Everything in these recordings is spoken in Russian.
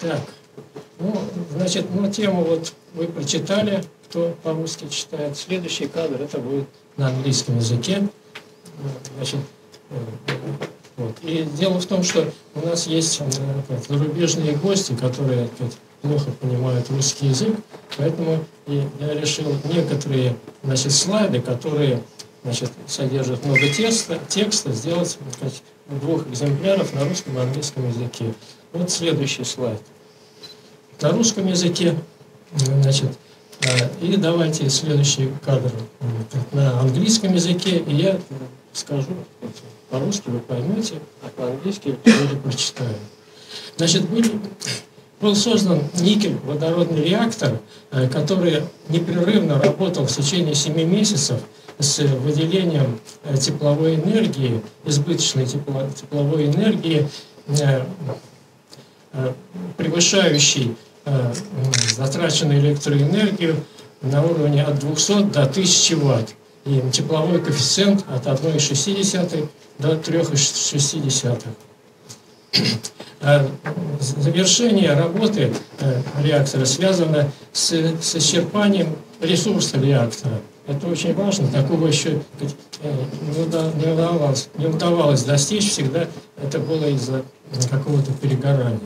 Так, ну, значит, ну, тему вот вы прочитали, кто по-русски читает. Следующий кадр, это будет на английском языке. Значит, вот. И дело в том, что у нас есть э, зарубежные гости, которые так, плохо понимают русский язык, поэтому я решил некоторые значит, слайды, которые значит, содержат много текста, текста сделать сказать, двух экземпляров на русском и английском языке. Вот следующий слайд. На русском языке, значит, э, и давайте следующий кадр на английском языке, и я скажу по-русски вы поймете, а по-английски люди прочитают. Значит, были, был создан никель-водородный реактор, э, который непрерывно работал в течение 7 месяцев с выделением э, тепловой энергии, избыточной тепло, тепловой энергии, э, превышающей затраченную электроэнергию на уровне от 200 до 1000 ватт. И тепловой коэффициент от 1,6 до 3,6. А завершение работы э, реактора связано с, с исчерпанием ресурса реактора. Это очень важно. Такого еще э, не удавалось, достичь. Всегда это было из-за какого-то перегорания.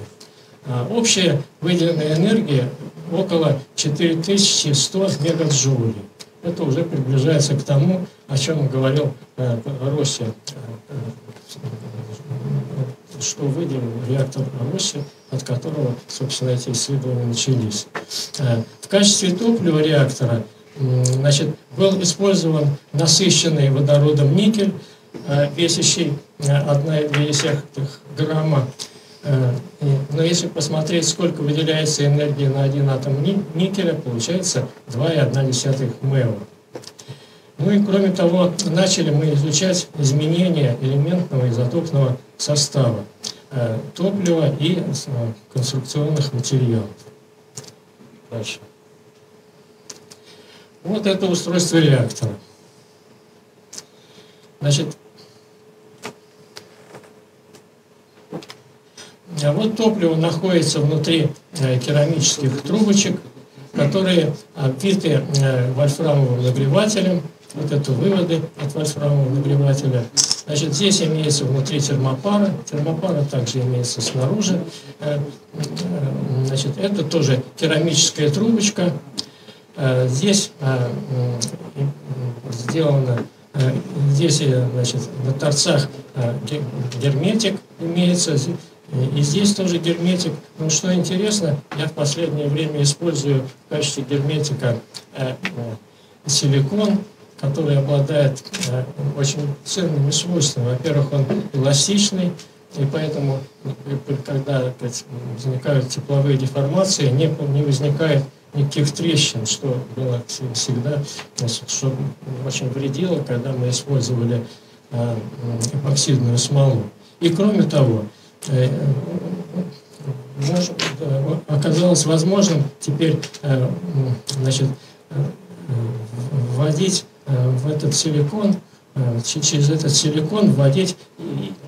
А общая выделенная энергия около 4100 мегаджоулей это уже приближается к тому, о чем говорил э, Россия, э, что выделил реактор Россия, от которого, собственно, эти исследования начались. В качестве топлива реактора значит, был использован насыщенный водородом никель, э, весящий 1,2 грамма. Э, но если посмотреть, сколько выделяется энергии на один атом никеля, получается 2,1 МЭО. Ну и кроме того, начали мы изучать изменения элементного изотопного состава э, топлива и э, конструкционных материалов. Дальше. Вот это устройство реактора. Значит, А вот топливо находится внутри э, керамических трубочек, которые обвиты э, вольфрамовым нагревателем. Вот это выводы от вольфрамового нагревателя. Значит, здесь имеется внутри термопара. Термопара также имеется снаружи. Э, значит, это тоже керамическая трубочка. Здесь сделано Здесь значит, на торцах герметик имеется, и здесь тоже герметик. Ну, что интересно, я в последнее время использую в качестве герметика э, э, силикон, который обладает э, очень ценными свойствами. Во-первых, он эластичный, и поэтому, когда сказать, возникают тепловые деформации, не, не возникает никаких трещин, что было всегда, значит, что очень вредило, когда мы использовали э, эпоксидную смолу. И кроме того, Э, оказалось возможным теперь э, значит, э, вводить в этот силикон, через этот силикон вводить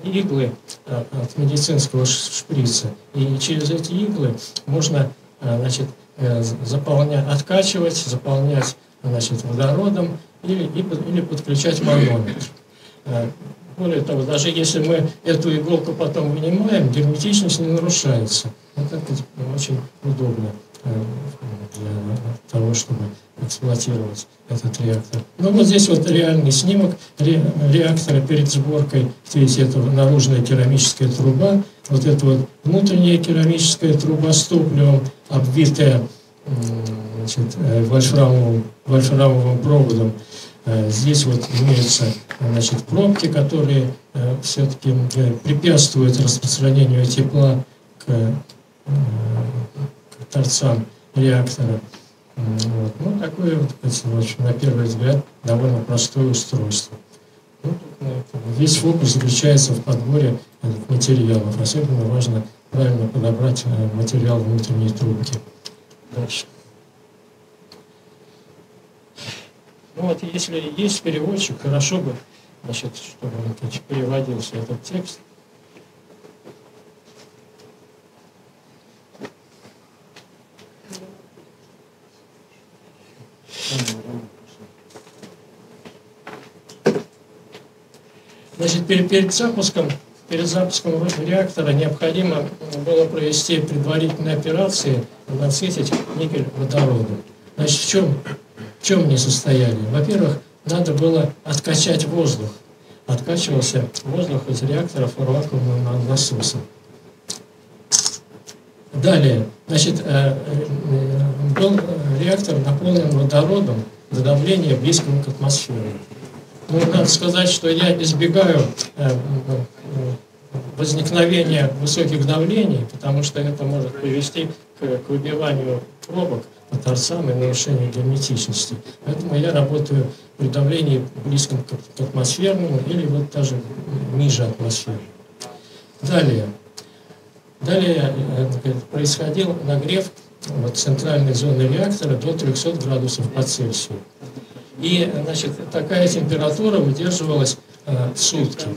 иглы от медицинского шприца. И через эти иглы можно значит, заполнять, откачивать, заполнять значит, водородом или, или подключать манометр. Более того, даже если мы эту иголку потом вынимаем, герметичность не нарушается. Вот это очень удобно э, для того, чтобы эксплуатировать этот реактор. Ну вот здесь вот реальный снимок реактора перед сборкой. Видите, это наружная керамическая труба, вот это вот внутренняя керамическая труба с топливом, обвитая значит, э, вольфрамовым, вольфрамовым проводом. Э, здесь вот имеются значит, пробки, которые э, все-таки э, препятствуют распространению тепла к торцам реактора. Вот. Ну, такое вот, в общем, на первый взгляд, довольно простое устройство. Ну, весь фокус заключается в подборе материалов. Особенно важно правильно подобрать материал внутренней трубки. Дальше. Ну вот если есть переводчик, хорошо бы, значит, чтобы он значит, переводился этот текст. Значит, перед, перед запуском перед запуском реактора необходимо было провести предварительные операции, насытить никель водородом. Значит, в чем, в чем они состояли? Во-первых, надо было откачать воздух. Откачивался воздух из реакторов вакуумным насосом. Далее, значит, э, э, был реактор наполнен водородом до давления близкого к атмосфере. Ну, надо сказать, что я избегаю э, возникновения высоких давлений, потому что это может привести к, выбиванию пробок по торцам и нарушению герметичности. Поэтому я работаю при давлении близком к атмосферному или вот даже ниже атмосферы. Далее. Далее э, происходил нагрев вот, центральной зоны реактора до 300 градусов по Цельсию. И значит, такая температура выдерживалась э, сутки.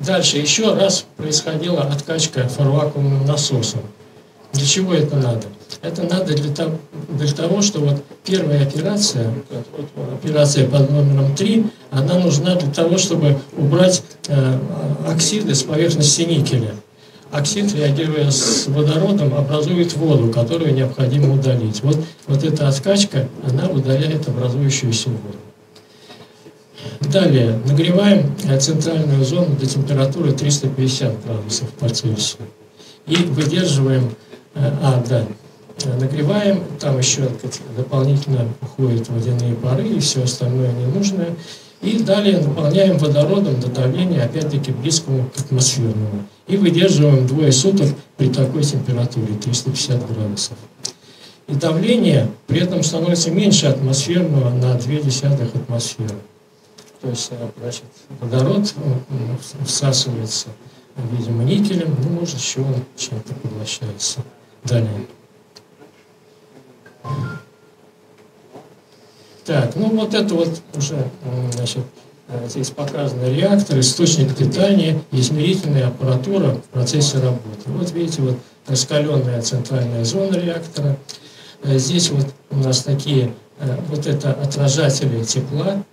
Дальше еще раз происходила откачка фарвакуумным насосом. Для чего это надо? Это надо для того, для того что вот первая операция, операция под номером 3, она нужна для того, чтобы убрать э, оксиды с поверхности никеля. Оксид, реагируя с водородом, образует воду, которую необходимо удалить. Вот, вот эта откачка, она удаляет образующуюся воду. Далее, нагреваем э, центральную зону до температуры 350 градусов по Цельсию. И выдерживаем, э, а, да, нагреваем, там еще дополнительно уходят водяные пары и все остальное ненужное. И далее наполняем водородом до давления, опять-таки, близкому к атмосферному. И выдерживаем двое суток при такой температуре, 350 градусов. И давление при этом становится меньше атмосферного на 0,2 атмосферы. То есть, э, значит, водород всасывается, видимо, никелем, ну, может, еще чем-то поглощается. Далее. Так, ну вот это вот уже, значит, э, здесь показаны реактор, источник питания, измерительная аппаратура в процессе работы. Вот видите, вот раскаленная центральная зона реактора. Э, здесь вот у нас такие, вот это отражатели тепла,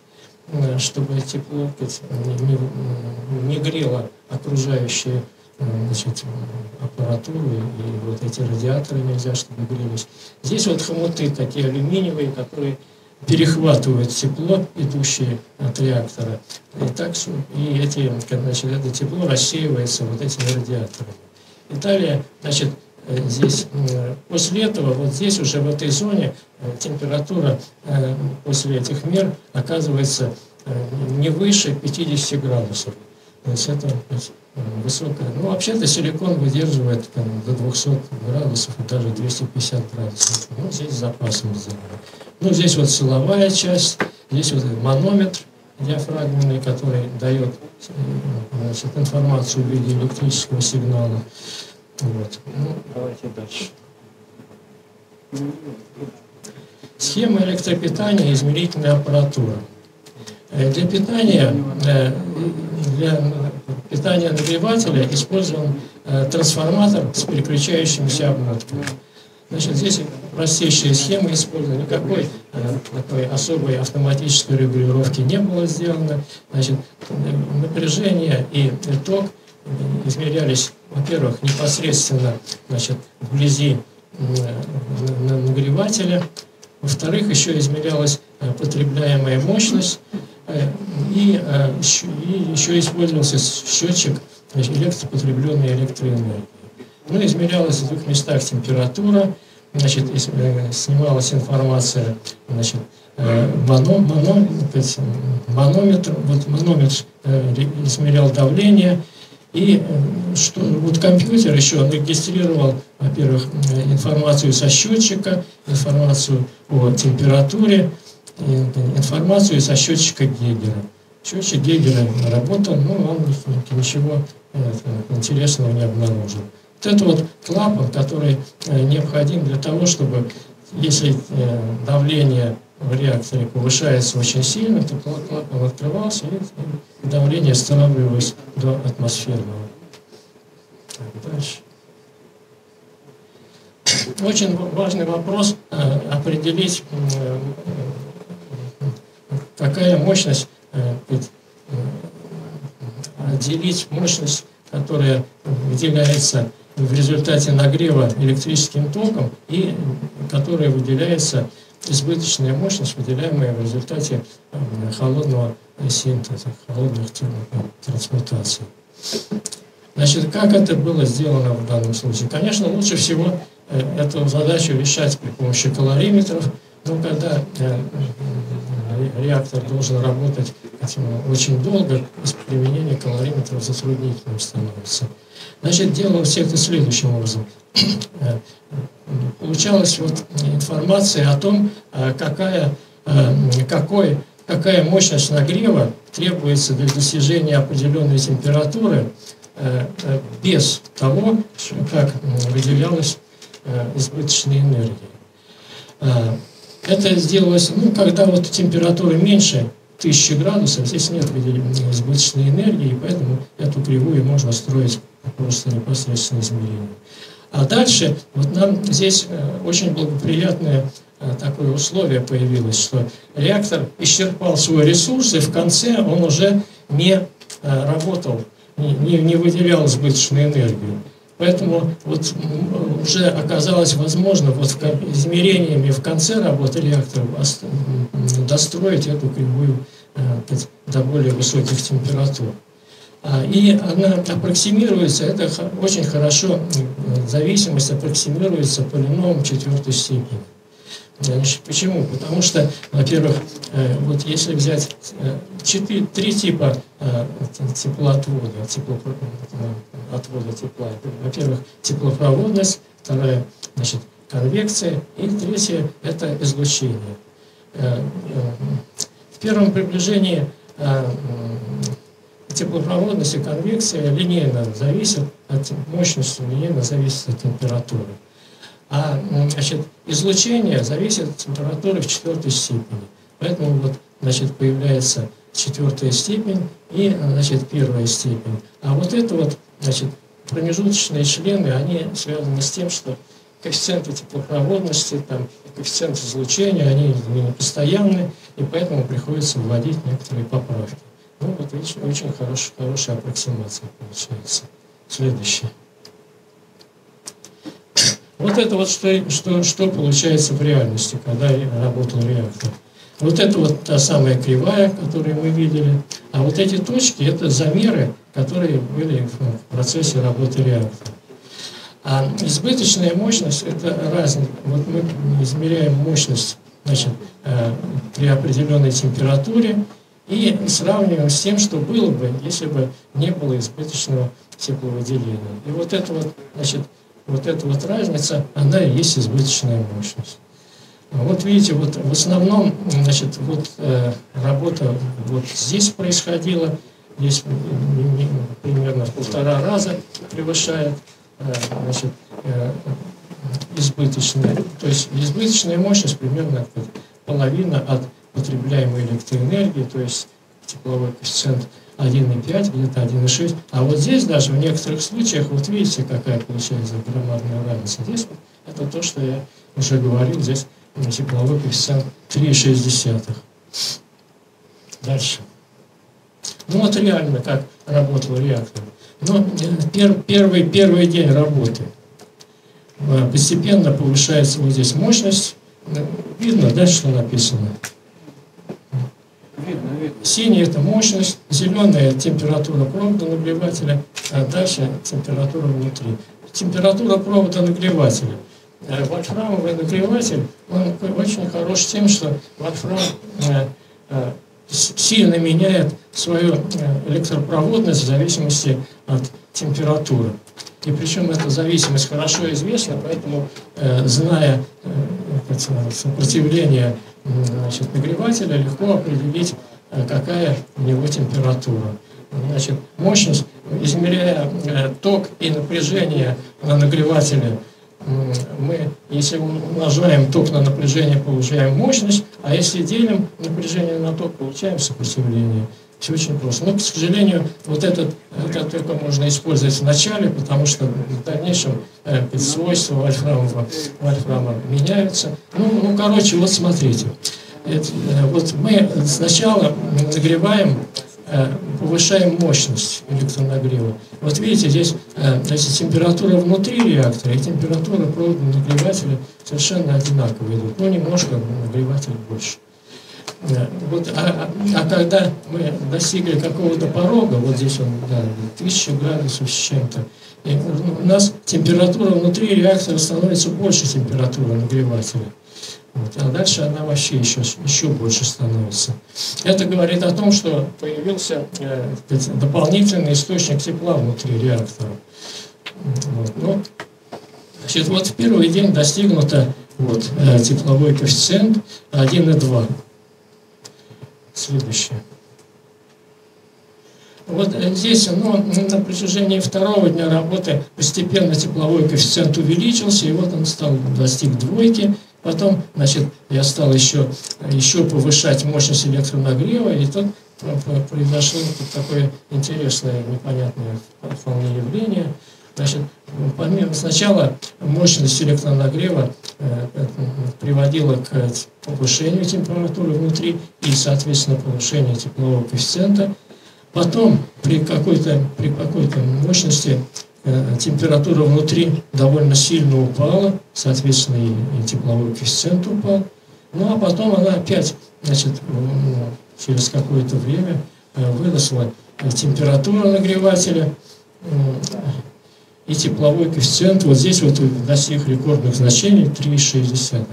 Э, чтобы тепло не, не, грело окружающие э, значит, аппаратуру и вот эти радиаторы нельзя, чтобы грелись. Здесь вот хомуты такие алюминиевые, которые перехватывают тепло, идущее от реактора. И, так, и эти, значит, это тепло рассеивается вот этими радиаторами. И далее, значит, э, здесь, после этого, вот здесь уже в этой зоне температура после этих мер оказывается не выше 50 градусов. То есть это высокая. Ну, вообще-то силикон выдерживает там, до 200 градусов и даже 250 градусов. Ну, здесь запасом сделано. Ну, здесь вот силовая часть, здесь вот манометр диафрагменный, который дает значит, информацию в виде электрического сигнала. Вот. Ну, давайте дальше. Схема электропитания, измерительная аппаратура. Э, для питания, э, для питания нагревателя использован э, трансформатор с переключающимися обмотками. Значит, здесь простейшая схема использована, никакой такой особой автоматической регулировки не было сделано. Значит, напряжение и ток измерялись, во-первых, непосредственно значит, вблизи нагревателя, во-вторых, еще измерялась потребляемая мощность, Э, и, э, и еще использовался счетчик электропотребленной электроэнергии. Ну, измерялась в двух местах температура, значит, э, снималась информация, значит, мано, мано, манометр, вот манометр измерял давление, и что, вот компьютер еще регистрировал, во-первых, информацию со счетчика, информацию о температуре, информацию со счетчика Гегера. Счетчик Гегера работал, но он ничего э, интересного не обнаружил. Вот это вот клапан, который э, необходим для того, чтобы, если э, давление в реакторе повышается очень сильно, то клапан открывался, и давление останавливалось до атмосферного. Так, дальше. очень важный вопрос определить, какая мощность, отделить мощность, которая выделяется в результате нагрева электрическим током и которая выделяется избыточная мощность, выделяемая в результате холодного синтеза, холодных трансмутаций. Значит, как это было сделано в данном случае? Конечно, лучше всего э, эту задачу решать при помощи калориметров, но когда э, э, реактор должен работать очень долго, применение калориметров затруднительным становится. Значит, делалось это следующим образом. Получалась вот информация о том, какая, какой, какая мощность нагрева требуется для достижения определенной температуры Э, э, без того, как выделялась э, избыточная энергия. Это сделалось, ну, когда вот температура меньше 1000 градусов, здесь нет избыточной энергии, поэтому эту кривую можно строить просто непосредственно измерением. А дальше вот нам здесь очень благоприятное такое условие появилось, что реактор исчерпал свой ресурс, и в конце он уже не работал не, не выделял избыточную энергию. Поэтому вот уже оказалось возможно вот измерениями в конце работы реактора достроить эту кривую э, до более высоких температур. А, и она аппроксимируется, это очень хорошо, зависимость аппроксимируется полиномом четвертой степени. Значит, почему? Потому что, во-первых, э, вот если взять э, четыре, три типа э, теплоотвода, тепло, отвода тепла. Во-первых, теплопроводность, вторая, значит, конвекция, и третье – это излучение. В первом приближении теплопроводность и конвекция линейно зависят от мощности, линейно зависит от температуры. А значит, излучение зависит от температуры в четвертой степени. Поэтому вот, значит, появляется четвертая степень и значит, первая степень. А вот это вот, значит, промежуточные члены, они связаны с тем, что коэффициенты теплопроводности, там, коэффициент излучения, они не постоянны, и поэтому приходится вводить некоторые поправки. Ну, вот очень, очень хорошая, хорошая аппроксимация получается. Следующее. Вот это вот что, что, что получается в реальности, когда работал реактор. Вот это вот та самая кривая, которую мы видели. А вот эти точки – это замеры, которые были в процессе работы реактора. А избыточная мощность – это разница. Вот мы измеряем мощность значит, э, при определенной температуре и сравниваем с тем, что было бы, если бы не было избыточного тепловыделения. И вот это вот, значит, вот эта вот разница, она и есть избыточная мощность. Вот видите, вот в основном, значит, вот э, работа вот здесь происходила, здесь примерно в полтора раза превышает, э, значит, э, избыточная, то есть избыточная мощность примерно половина от потребляемой электроэнергии, то есть тепловой коэффициент 1,5, где-то 1,6. А вот здесь даже в некоторых случаях, вот видите, какая получается громадная разница. Здесь вот это то, что я уже говорил, здесь тепловой коэффициент 3,6. Дальше. Ну вот реально, как работал реактор. Но ну, пер, первый, первый день работы. Э, постепенно повышается вот здесь мощность. Видно, дальше что написано? Синий – это мощность, зеленая – температура провода нагревателя, а дальше температура внутри. Температура провода нагревателя. Э, вольфрамовый нагреватель, он очень хорош тем, что вольфрам э, э, сильно меняет свою электропроводность в зависимости от температуры. И причем эта зависимость хорошо известна, поэтому, зная сопротивление значит, нагревателя, легко определить Э, какая у него температура. Значит, мощность, измеряя э, ток и напряжение на нагревателе, мы, если умножаем ток на напряжение, получаем мощность, а если делим напряжение на ток, получаем сопротивление. Все очень просто. Но, к сожалению, вот этот, это только можно использовать в начале, потому что в дальнейшем э, свойства вольфрама, вольфрама меняются. Ну, ну, короче, вот смотрите. Это, э, вот мы сначала нагреваем Э, повышаем мощность электронагрева. Вот видите, здесь э, значит, температура внутри реактора и температура провода нагревателя совершенно одинаковые идут. Ну, немножко нагреватель больше. Вот, а, а, когда мы достигли какого-то порога, вот здесь он, да, 1000 градусов с чем-то, у нас температура внутри реактора становится больше температуры нагревателя. Вот, а дальше она вообще еще, еще больше становится. Это говорит о том, что появился э, дополнительный источник тепла внутри реактора. Вот, ну, значит, вот в первый день достигнуто вот, э, тепловой коэффициент 1,2. Следующее. Вот здесь ну, на протяжении второго дня работы постепенно тепловой коэффициент увеличился, и вот он стал достиг двойки, Потом, значит, я стал еще, еще повышать мощность электронагрева, и тут произошло такое интересное, непонятное вполне явление. Значит, помимо сначала мощность электронагрева э, приводила к повышению температуры внутри и, соответственно, повышению теплового коэффициента. Потом при какой-то при какой-то мощности Э, температура внутри довольно сильно упала, соответственно, и, тепловой коэффициент упал. Ну, а потом она опять, значит, через какое-то время э, выросла температура нагревателя и тепловой коэффициент. Вот здесь вот достиг рекордных значений 3,6.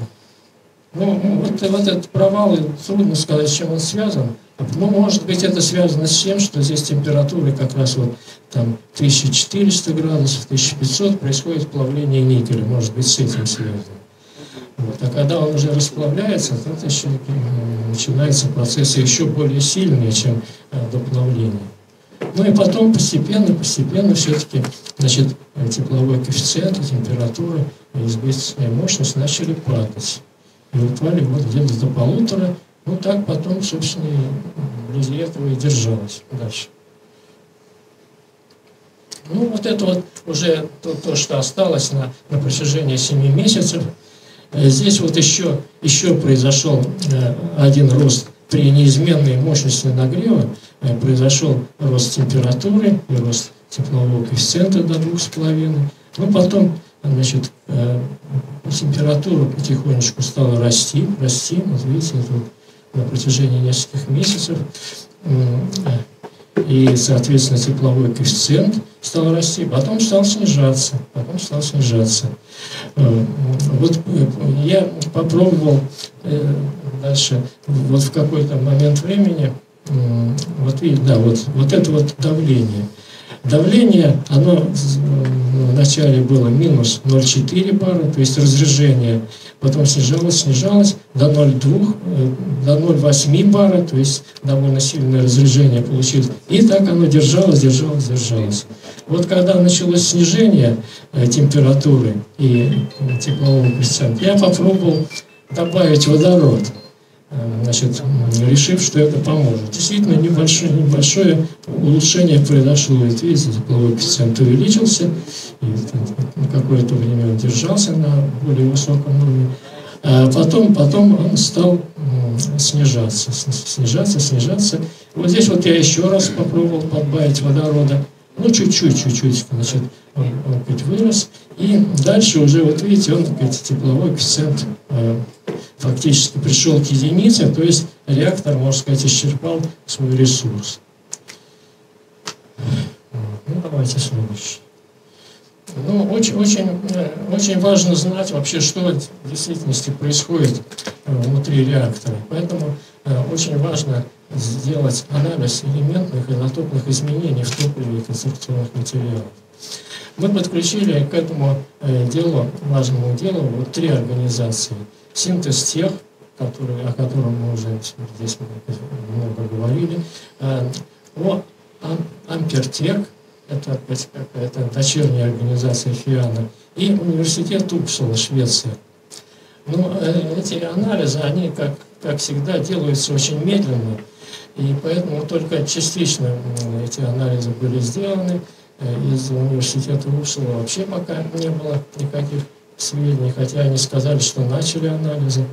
Ну, вот, вот этот провал, трудно сказать, с чем он связан. Ну, может быть, это связано с тем, что здесь температуры как раз вот там 1400 градусов, 1500 происходит плавление никеля, может быть, с этим связано. Вот. А когда он уже расплавляется, это еще начинаются процессы еще более сильные, чем э, до плавления. Ну и потом постепенно, постепенно все-таки значит, тепловой коэффициент, температура и избыточная мощность начали падать. И упали вот где-то до полутора. Ну так потом, собственно, и вблизи этого и держалось дальше. Ну, вот это вот уже то, то что осталось на, на протяжении 7 месяцев. Э, здесь вот еще, еще произошел э, один рост при неизменной мощности нагрева, э, произошел рост температуры и рост теплового коэффициента до 2,5. Ну, потом, значит, температура потихонечку стала расти, расти, вот видите, это на протяжении нескольких месяцев и, соответственно, тепловой коэффициент стал расти, потом стал снижаться, потом стал снижаться. Э, вот э, я попробовал э, дальше, вот в какой-то момент времени, вот видите, да, вот, вот это вот давление. Давление, оно вначале было минус 0,4 бара, то есть разрежение потом снижалось, снижалось до 0,2, э, до 0,8 бара, то есть довольно сильное разрежение получилось. И так оно держалось, держалось, держалось. Вот когда началось снижение э, температуры и теплового коэффициента, я попробовал добавить водород значит, решив, что это поможет. Действительно, небольшое, небольшое улучшение произошло. Вот видите, тепловой коэффициент увеличился, и на какое-то время держался на более высоком уровне. А потом, потом он стал снижаться, снижаться, снижаться. Вот здесь вот я еще раз попробовал подбавить водорода. Ну, чуть-чуть, чуть-чуть, значит, он, он опять вырос. И дальше уже, вот видите, он, опять тепловой коэффициент э, фактически пришел к единице, то есть реактор, можно сказать, исчерпал свой ресурс. Ну, давайте следующий. Ну, очень, очень, э, очень важно знать вообще, что в действительности происходит э, внутри реактора. Поэтому э, очень важно сделать анализ элементных изотопных изменений в топливе и конструкционных материалах. Мы подключили к этому делу, важному делу, вот три организации – синтез тех, который, о котором мы уже здесь много говорили, э, о Ампертек, это какая-то дочерняя организация ФИАНа, и университет Упсала, Швеция. Ну, э, эти анализы, они как как всегда, делаются очень медленно, и поэтому только частично эти анализы были сделаны. Э, из университета Урсула вообще пока не было никаких сведений, хотя они сказали, что начали анализы.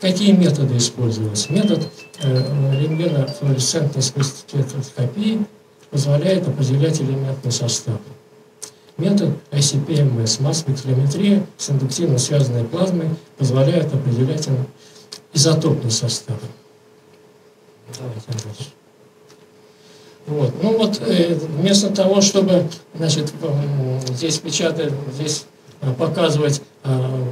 Какие методы использовались? Метод э, рентгенофлуоресцентной спектроскопии позволяет определять элементный состав. Метод ICP-МС, масс-спектрометрия с индуктивно связанной плазмой, позволяет определять изотопный состав. Давайте дальше. Вот. Ну вот, э, вместо того, чтобы, значит, здесь печатать, здесь э, показывать э,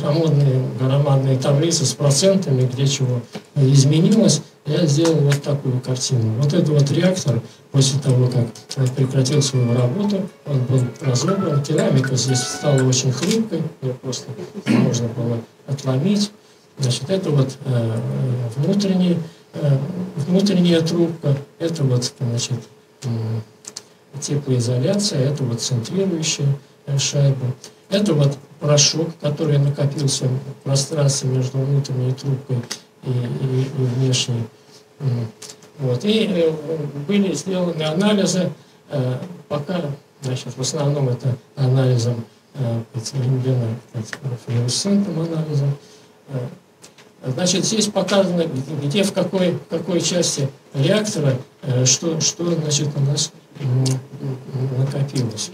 громадные, громадные таблицы с процентами, где чего изменилось, я сделал вот такую картину. Вот это вот реактор, после того, как прекратил свою работу, он был разобран, керамика здесь стала очень хрупкой, ее просто можно было отломить. Значит, это вот э, внутренний, э, внутренняя трубка, это вот, значит, теплоизоляция, это вот центрирующая э, шайба. Это вот порошок, который накопился в пространстве между внутренней трубкой и, и, и внешней. Вот. И э, были сделаны анализы, пока, значит, в основном это анализом рентгена, флуоресцентным анализом. Значит, здесь показано, где, в какой, в какой части реактора, что, что значит, у нас накопилось.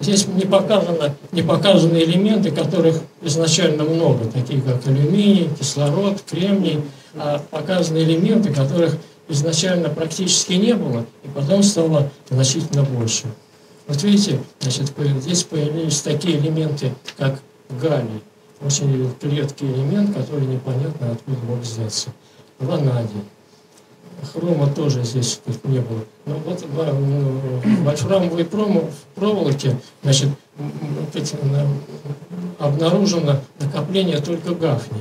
Здесь не, показано, не показаны элементы, которых изначально много, такие как алюминий, кислород, кремний, а показаны элементы, которых изначально практически не было, и потом стало значительно больше. Вот видите, значит, здесь появились такие элементы, как галлий, очень редкий элемент, который непонятно откуда мог взяться. Ванадий хрома тоже здесь тут не было. Но вот в вольфрамовой проволоке значит, обнаружено накопление только гафния.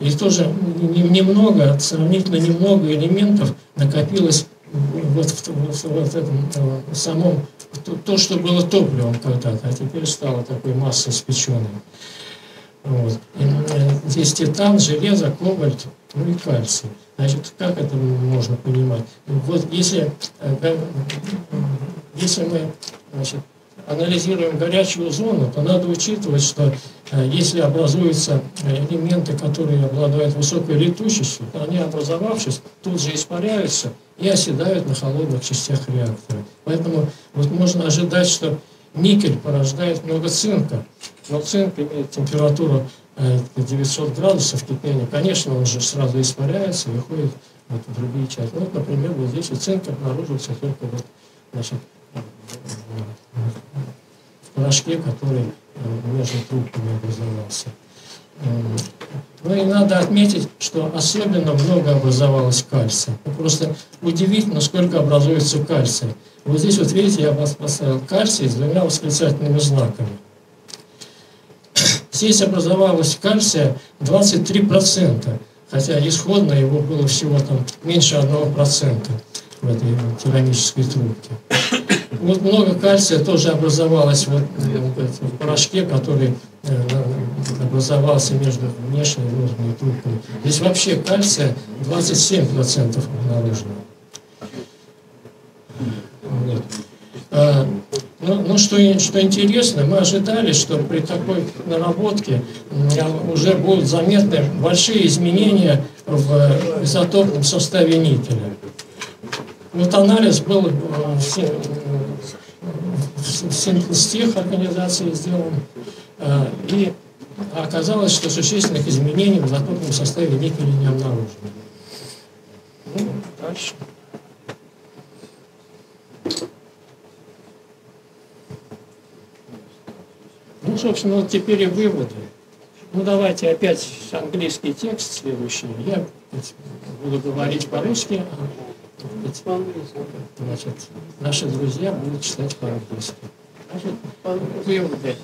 И тоже немного, сравнительно немного элементов накопилось вот в, в, в этом в самом, то, то, что было топливом когда-то, а теперь стало такой массой спеченной. Вот. Э, здесь титан, железо, кобальт, ну и кальций. Значит, как это можно понимать? Вот если, э, если мы значит, анализируем горячую зону, то надо учитывать, что э, если образуются э, элементы, которые обладают высокой летучестью, то они, образовавшись, тут же испаряются и оседают на холодных частях реактора. Поэтому вот можно ожидать, что никель порождает много цинка, но цинк имеет температуру 900 градусов кипения, конечно, он же сразу испаряется выходит вот в другие части. Вот, например, вот здесь вот цинк обнаружился только вот, значит, в порошке, который э, между трубками образовался. Ну и надо отметить, что особенно много образовалось кальция. Просто удивительно, сколько образуется кальция. Вот здесь вот видите, я поставил кальций с двумя восклицательными знаками. Здесь образовалось кальция 23%, хотя исходно его было всего там меньше 1% в этой керамической трубке. Вот много кальция тоже образовалось вот в порошке, который э, образовался между внешней и внутренней трубками. Здесь вообще кальция 27% обнаружено. Вот. А, что, что интересно, мы ожидали, что при такой наработке уже будут заметны большие изменения в изотопном составе никеля. Вот анализ был в, в, стих организации сделан, а, и оказалось, что существенных изменений в изотопном составе никеля не обнаружено. Ну, дальше. Собственно, вот теперь и выводы. Ну, давайте опять английский текст следующий. Я буду говорить по-русски, а значит, наши друзья будут читать по-английски. Выводы.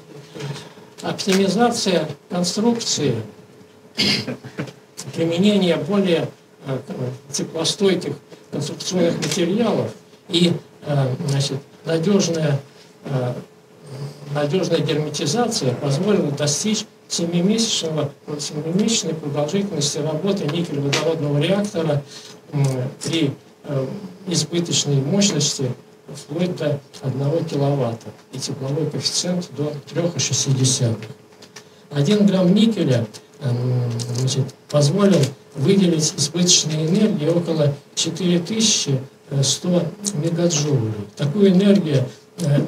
Оптимизация конструкции, применение более теплостойких конструкционных материалов и э, значит, надежная надежная герметизация позволила достичь семимесячного, семимесячной продолжительности работы никель-водородного реактора при э, избыточной мощности вплоть до 1 киловатта и тепловой коэффициент до 3,6. 1 грамм никеля значит, позволил выделить избыточной энергии около 4100 мегаджоулей. Такую энергию, э,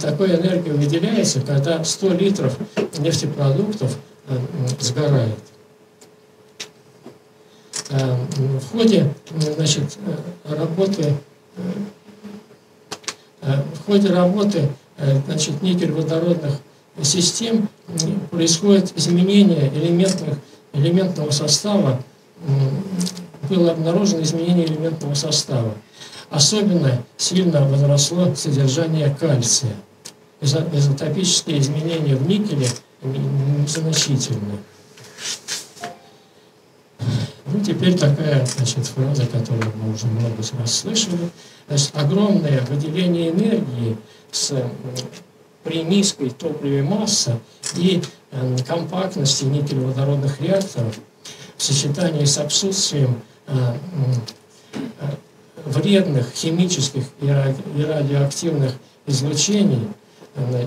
такой энергия выделяется, когда 100 литров нефтепродуктов э, сгорает. Э, в ходе значит, работы в ходе работы значит, никель-водородных систем происходит изменение элементных, элементного состава было обнаружено изменение элементного состава. Особенно сильно возросло содержание кальция. Изотопические изменения в никеле незначительны. Ну, теперь такая значит, фраза, которую мы уже много раз слышали. Значит, огромное выделение энергии с, при низкой топливе масса и э, компактности никель-водородных реакторов в сочетании с отсутствием Э, э, вредных химических и радиоактивных излучений, э,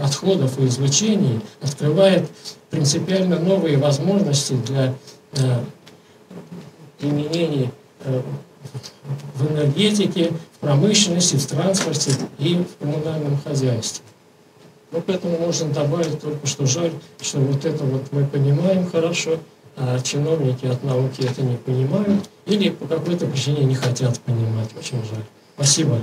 отходов и излучений открывает принципиально новые возможности для применения в энергетике, в промышленности, в транспорте и в коммунальном хозяйстве. Но к этому можно добавить только, что жаль, что вот это вот мы понимаем хорошо, а чиновники от науки это не понимают или по какой-то причине не хотят понимать. Очень жаль. Спасибо.